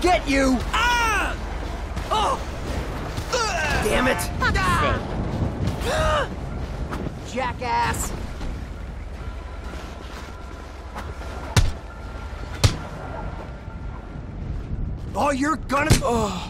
Get you! Ah! Oh! Damn it! Ah! Jackass! Oh, you're gonna... Oh.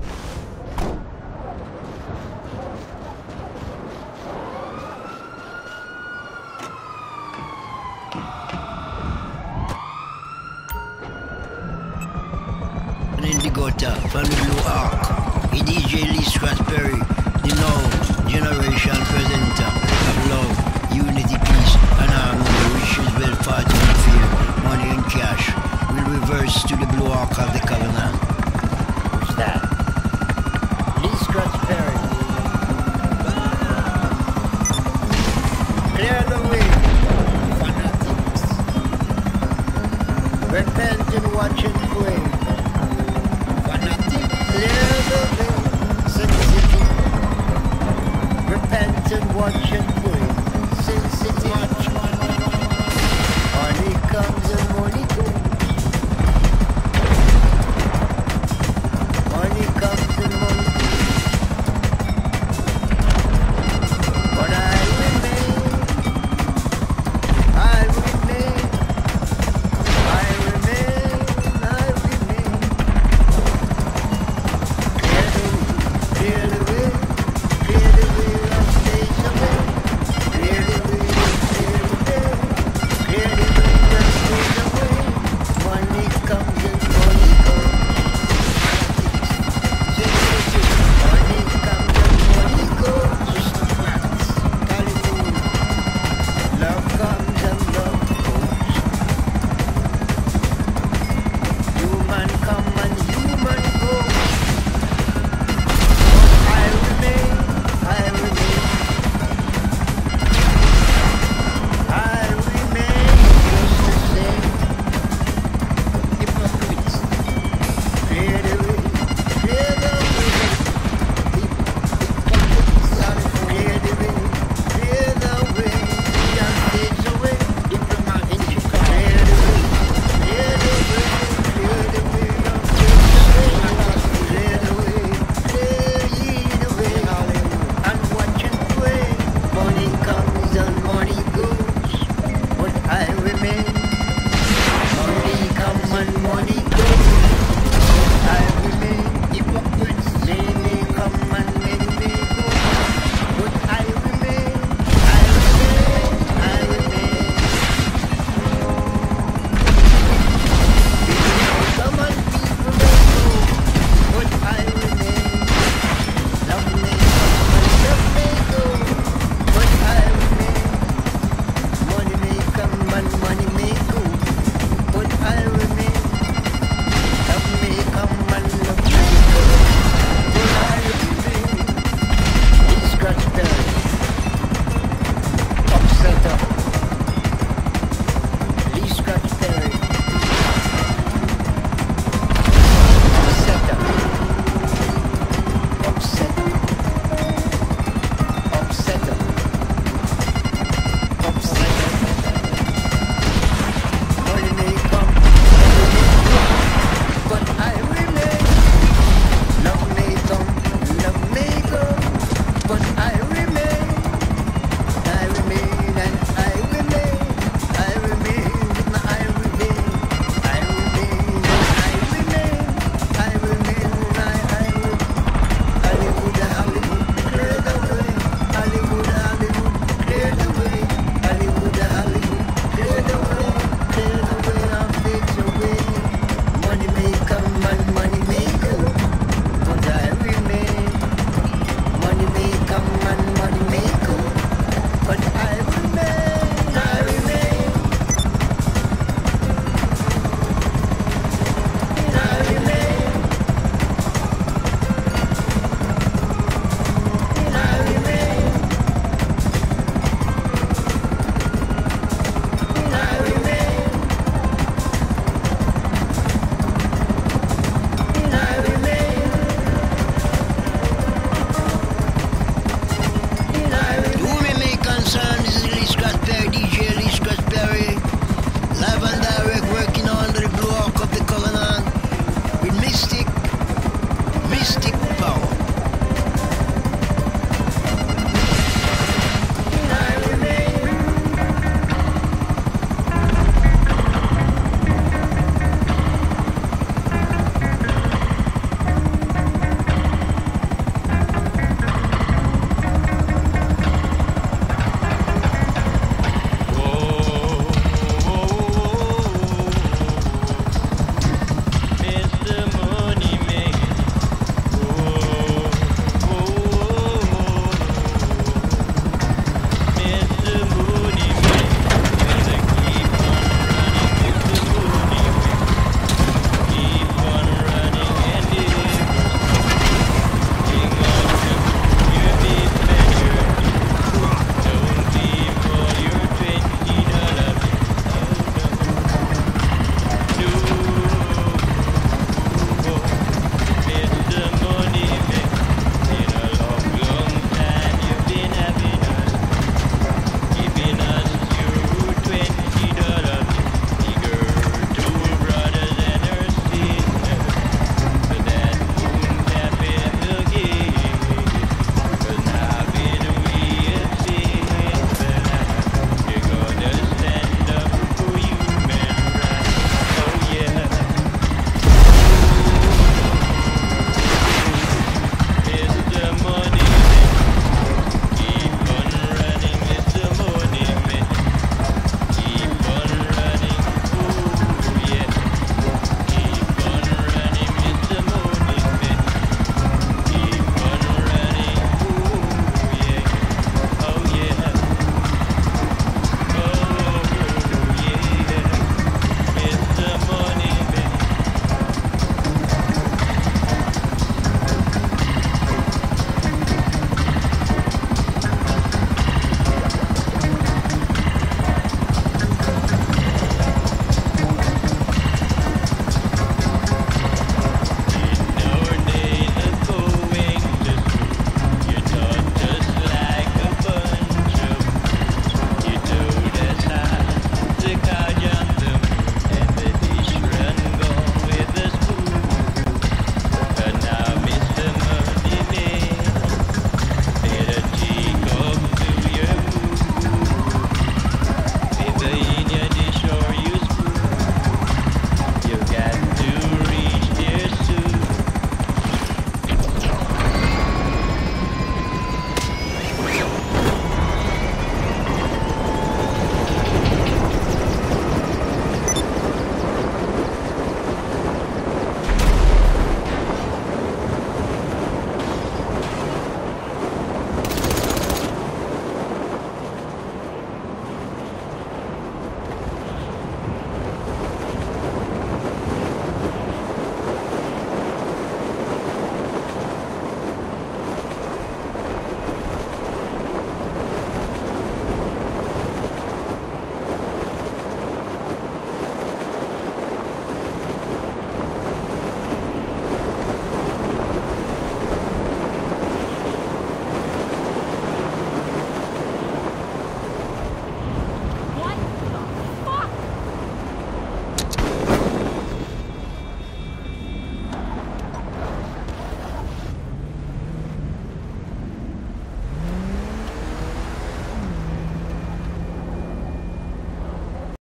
Gota, Family Arc, et DJ Lee Scratch Perry, The Now Generation Presenter of Love, Unity, Peace, and Harmony, Riches, Welfare, and Fear, Money and Cash, will reverse to the Blue Ark of the Covenant.